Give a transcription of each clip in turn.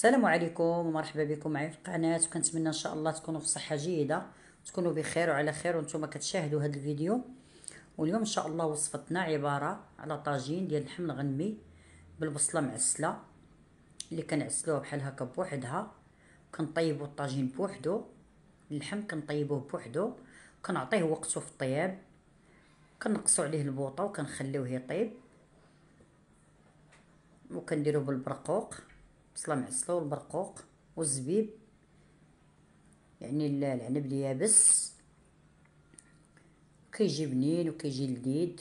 السلام عليكم ومرحبا بكم معايا في القناة. وكنتمنى إن شاء الله تكونوا في صحة جيدة تكونوا بخير وعلى خير وأنتم كتشاهدوا هذا الفيديو. واليوم إن شاء الله وصفتنا عبارة على طاجين ديال اللحم الغنمي بالبصلة معسلة اللي كنعسلوها بحال هكا بوحدها. كنطيبوا الطاجين بوحدو اللحم كنطيبوه بوحدو. كنعطيه وقته في الطياب كنقصوا عليه البوطة وكنخليوه يطيب. وكنديروه بالبرقوق. بصله معسله والبرقوق والزبيب يعني العنب اليابس. كيجي بنين وكيجي لذيذ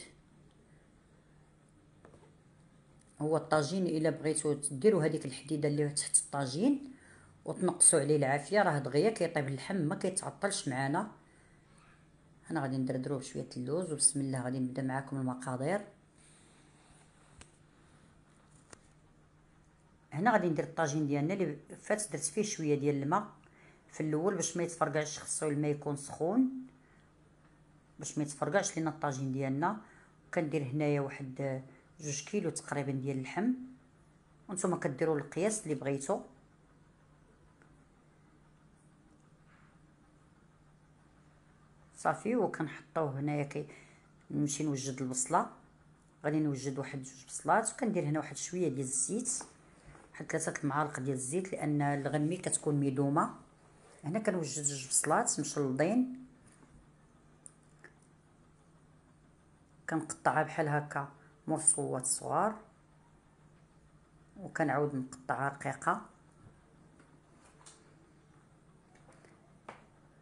هو الطاجين إلا بغيتو ديروا هذيك الحديدة اللي تحت الطاجين وتنقصوا عليه العافية. راه دغيا كيطيب اللحم ما كيتعطلش معنا أنا غادي ندردرو بشوية اللوز وبسم الله غادي نبدأ معكم المقادير. هنا غادي ندير الطاجين ديالنا اللي فات درت فيه شوية ديال الماء في الأول باش ما يتفرقعش خصو الماء يكون سخون باش ما يتفرقعش لينا الطاجين ديالنا. كندير هنايا واحد جوج كيلو تقريبا ديال اللحم. وأنتم كديروا القياس اللي بغيتو. صافي وكنحطوه هنايا كي نمشي نوجد البصلة. غادي نوجد واحد جوج بصلات وكندير هنا واحد شوية ديال الزيت. واحد ثلاثة المعالق ديال الزيت لأن الغنمي كتكون ميدومة. هنا كنوجد جوج بصلات مشلضين. كنقطعها بحال هكا مرصوات صغار وكنعاود نقطعها رقيقة.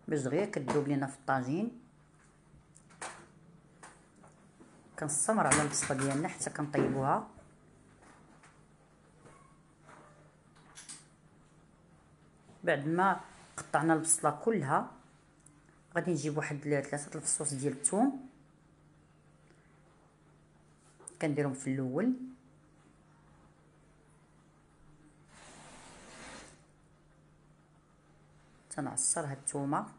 باش دغيا كتذوب لينا في الطاجين. كنستمر على البصلة ديالنا حتى كنطيبوها. بعد ما قطعنا البصلة كلها غادي نجيب واحد ثلاثة الفصوص ديال الثوم. كنديرهم في الأول. تنعصر هاد الثومة.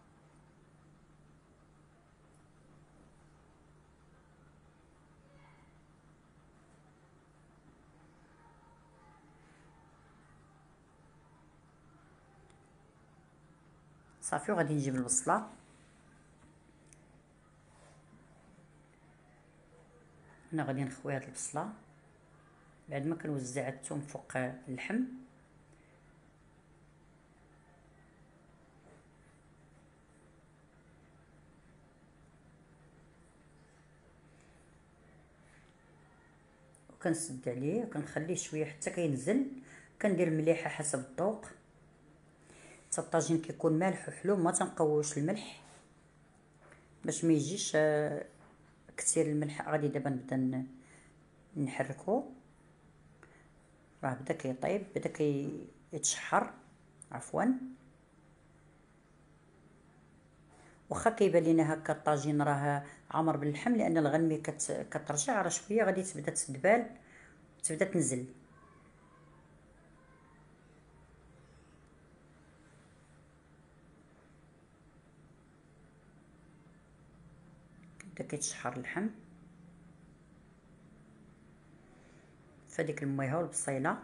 صافي وغادي نجيب البصله هنا غادي نخوي هاد البصله بعد ما كنوزع الثوم فوق اللحم. وكنسد عليه وكنخليه شوية حتى كينزل. كندير المليحة حسب الذوق. حتى الطاجين كيكون مالح وحلو ما تنقووش الملح. باش ما يجيش آه، كثير الملح. غادي دابا نبدا نحركو. راه بدا كيطيب بدا كيتشحر عفوا. واخا كيبان لينا هكا الطاجين راه عامر باللحم لأن الغنمي كت... كترجع. راه شوية غادي تبدا تدبال تبدا تنزل. بدا كيتشحر اللحم. فديك الميها والبصيلة.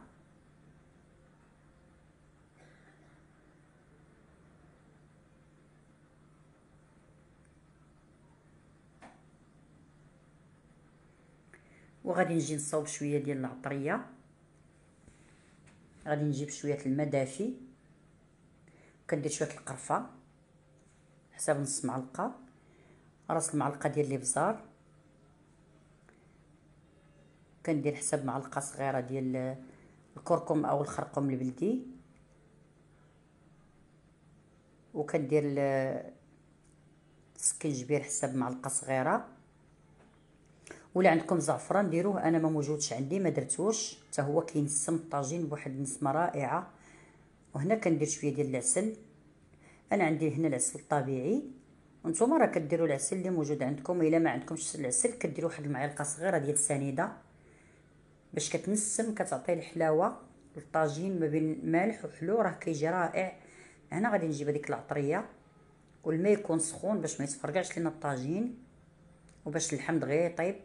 وغادي نجي نصاوب شوية ديال العطرية. غادي نجيب شوية الماء دافي كندير شوية القرفة حساب نص معلقة. رأس المعلقة ديال الابزار كندير حساب معلقة صغيرة ديال الكركم أو الخرقوم البلدي. وكندير السكنجبير حساب معلقة صغيرة. ولا عندكم زعفران ديروه أنا ما موجودش عندي ما درتوش. حتى هو كينسم الطاجين بواحد النسمه رائعة. وهنا كندير شوية ديال العسل. أنا عندي هنا العسل الطبيعي. وأنتم راه كديروا العسل اللي موجود عندكم إلا ما عندكمش العسل كديروا واحد المعلقة صغيرة ديال السنيده باش كتنسم كتعطي الحلاوة الطاجين ما بين مالح وحلو راه كيجي رائع. هنا غادي نجيب هذيك العطرية. والماء يكون سخون باش ما يتفرقعش لنا الطاجين وباش اللحم دغيا يطيب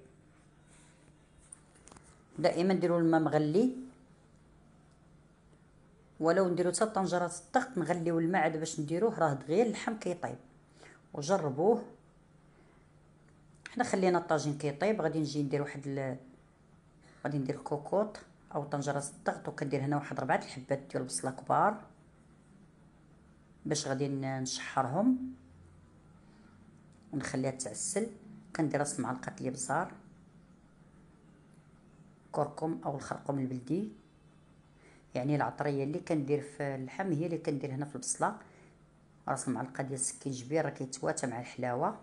دائما ديروا الماء مغلي. ولو نديرو حتى طنجرة الضغط نغليو الماء عاد باش نديروه راه دغيا اللحم كيطيب. وجربوه. حنا خلينا الطاجين كيطيب غادي نجي ندير واحد ال... غادي ندير كوكوط أو طنجرة الضغط وكندير هنا واحد ربعة الحبات ديال البصلة كبار باش غادي نشحرهم. ونخليها تعسل. كندير رأس معلقة الابزار كركم أو الخرقوم البلدي. يعني العطرية اللي كندير في اللحم هي اللي كندير هنا في البصلة. راس المعلقه ديال السكينجبير راه كيتواتى مع الحلاوة.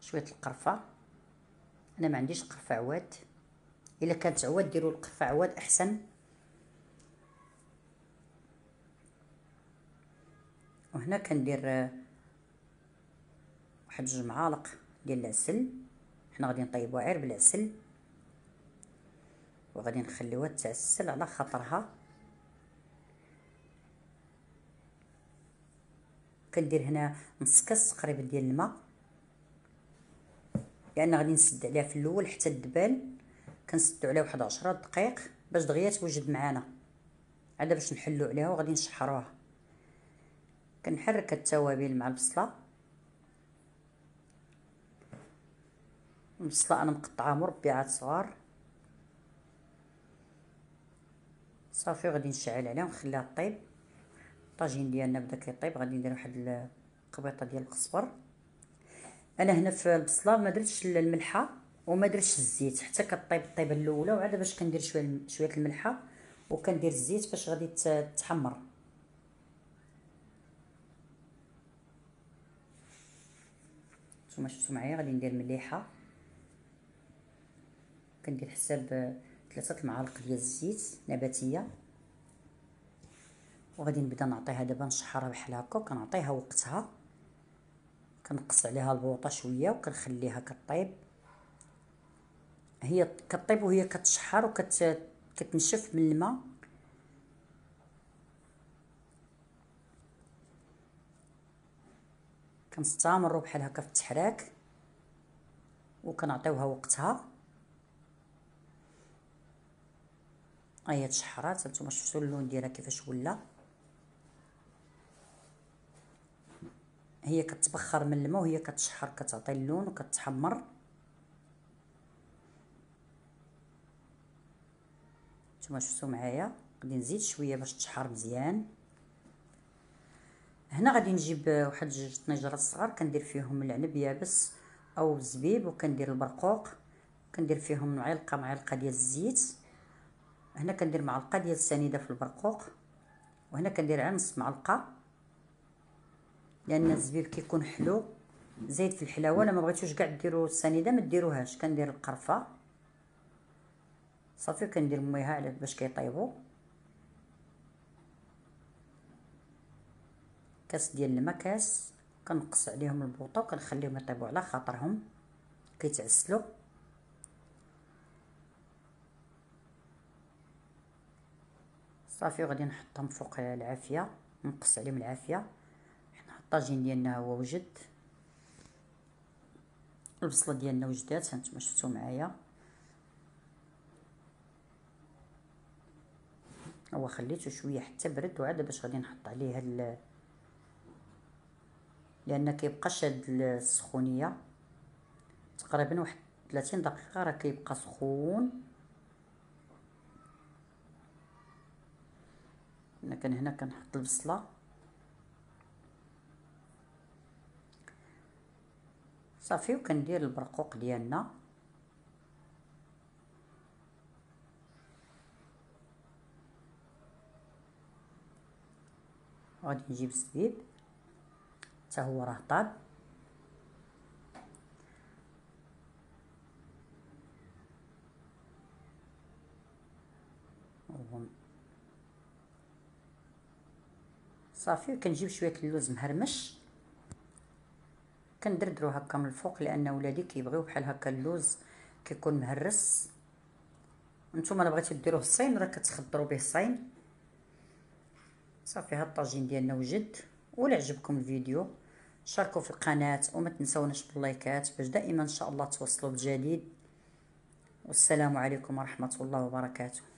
شوية القرفة. أنا ما عنديش قرفة عواد. إلا كانت عواد ديروا القرفة عواد أحسن. وهنا كندير واحد جوج معالق ديال العسل. حنا غادي نطيبوها غير بالعسل. وغادي نخليوها تعسل على خاطرها. كندير هنا نص كاس تقريبا ديال الماء. لأن غادي نسد عليها في الأول حتى الدبال كنسدو عليها واحد عشرة دقائق باش دغيا توجد معانا. عاد باش نحلو عليها وغادي نشحروها. كنحرك التوابل مع البصلة. البصلة أنا مقطعه مربعات صغار. صافي غادي نشعل عليها ونخليها طيب. الطاجين ديالنا بدا كيطيب غادي ندير واحد القبيطه ديال القزبر أنا هنا في البصلة ما درتش الملحة وما درتش الزيت حتى كطيب الطيبه الأولى وعاد باش كندير شوية شوية الملحة وكندير الزيت باش غادي تحمر. نتوما شفتوا معايا غادي ندير مليحة. كندير حساب ثلاثة المعالق ديال الزيت نباتية. وغادي نبدا نعطيها دابا نشحرها بحال هكا كنعطيها وقتها. كنقص عليها البوطة شوية وكنخليها كطيب. هي كطيب وهي كتشحر وكت كتنشف من الماء. كنستمروا بحال هكا في التحراك وكنعطيوها وقتها. هي تشحرات هانتوما شفتوا اللون ديالها كيفاش ولا. هي كتبخر من الماء وهي كتشحر كتعطي اللون وكتحمر. نتوما شفتوا معايا؟ غادي نزيد شوية باش تشحر مزيان. هنا غادي نجيب واحد جوج طنجرات صغار كندير فيهم العنب يابس أو الزبيب وكندير البرقوق. كندير فيهم معلقة معلقة ديال الزيت. هنا كندير معلقة ديال السنيدة في البرقوق. وهنا كندير على نص معلقة. لأن الزبيب كيكون حلو. زايد في الحلاوة. الا ما بغيتوش كاع ديروا السنيدة ما ديروهاش. كندير القرفة. صافي كندير ميها على باش كيطيبوا كاس ديال الماء كاس. كنقص عليهم البوطة وكنخليهم يطيبوا على خاطرهم. كيتعسلوا صافي غادي نحطهم فوق العافية. نقص عليهم العافية. الطاجين ديالنا هو وجد. البصلة ديالنا وجدات هانتوما شفتوا معايا. هو خليته شوية حتى برد وعاد باش غادي نحط عليه ال لأن كيبقى شاد السخونية. تقريبا واحد 30 دقيقة راه كيبقى سخون. أنا كان هنا كنحط البصلة. صافي وكندير البرقوق ديالنا. غادي نجيب الزبيب حتى هو راه طاب. صافي كنجيب شوية اللوز مهرمش. كنديرو هكا من الفوق لأن ولادي كيبغيو بحال هكا اللوز كيكون مهرس. نتوما الا بغيتو ديروه الصحيح راه كتحضروا به الصحيح صافي هاد الطاجين ديالنا وجد. ولا عجبكم الفيديو شاركوا في القناة وما تنسوناش باللايكات باش دائما إن شاء الله توصلوا بالجديد والسلام عليكم ورحمة الله وبركاته.